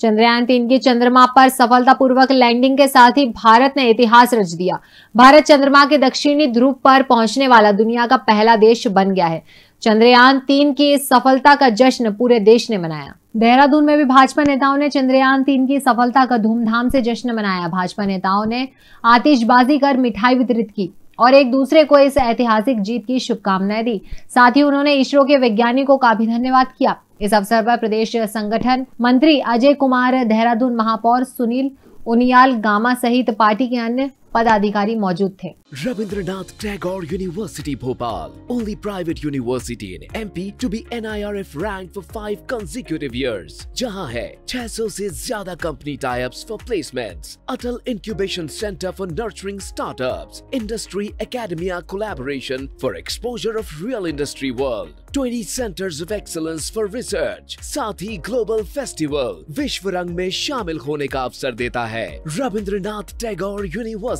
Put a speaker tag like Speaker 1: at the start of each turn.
Speaker 1: चंद्रयान तीन की चंद्रमा पर सफलतापूर्वक लैंडिंग के साथ ही भारत ने इतिहास रच दिया। भारत चंद्रमा के दक्षिणी ध्रुव पर पहुँचने वाला दुनिया का पहला देश बन गया है। चंद्रयान तीन की इस सफलता का जश्न पूरे देश ने मनाया। देहरादून में भी भाजपा नेताओं ने चंद्रयान तीन की सफलता का धूमधाम से जश्न मनाया। भाजपा नेताओं ने आतिशबाजी कर मिठाई वितरित की। और एक दूसरे को इस ऐतिहासिक जीत की शुभकामनाएँ दी। साथ ही उन्होंने इसरो के वैज्ञानिकों का भी धन्यवाद किया। इस अवसर पर प्रदेश संगठन मंत्री अजय कुमार देहरादून महापौर सुनील उनियाल गामा सहित पार्टी के अन्य पदाधिकारी मौजूद थे।
Speaker 2: Rabindranath Tagore university, Bhopal. Only private university in MP to be N I NIRF rank for five consecutive years जहाँ है सौ ऐसी ज़्यादा company types for placement Atal incubation centre for nurturing startup industry academia collaboration for exposure of real industry world 20 centres of excellence for research साथ ही global festival विश्व रंग में शामिल होने का अवसर देता है। Rabindranath Tagore university.